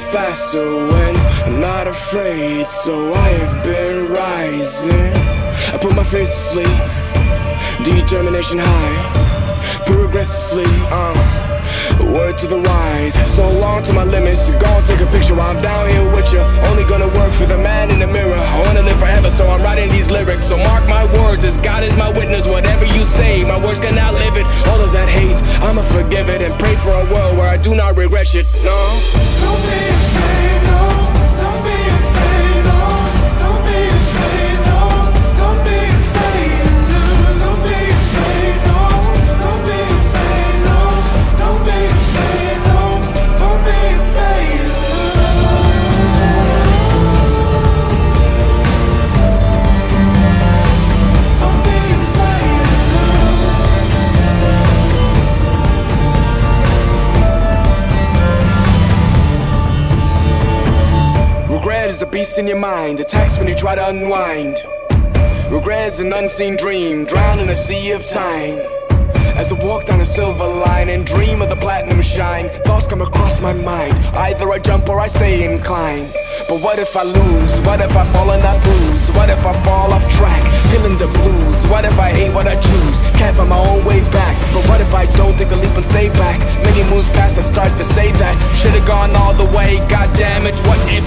still when I'm not afraid, so I have been rising. I put my face to sleep, determination high, progress progressively. Uh. Word to the wise, so long to my limits. Go and take a picture while I'm down here with you. Only gonna work for the man in the mirror. I wanna live forever, so I'm writing these lyrics. So mark my words, as God is my witness. Whatever you say, my words cannot outlive forgive it and pray for a world where I do not regret shit. No. Don't be no. Beast in your mind, attacks when you try to unwind. Regrets an unseen dream, drowned in a sea of time. As I walk down a silver line and dream of the platinum shine, thoughts come across my mind. Either I jump or I stay inclined. But what if I lose? What if I fall and I bruise? What if I fall off track, feeling the blues? What if I hate what I choose? Can't find my own way back. But what if I don't take the leap and stay back? Many moves past, I start to say that should've gone all the way. God damn it, what if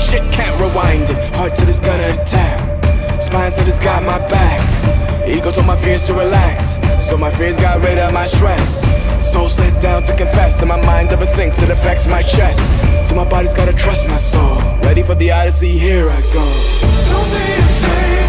Shit can't rewind it. Heart till it's gonna attack. Spine said it's got my back. Ego told my fears to relax. So my fears got rid of my stress. Soul set down to confess. And my mind overthinks it affects my chest. So my body's gotta trust my soul. Ready for the odyssey, here I go. Don't be afraid.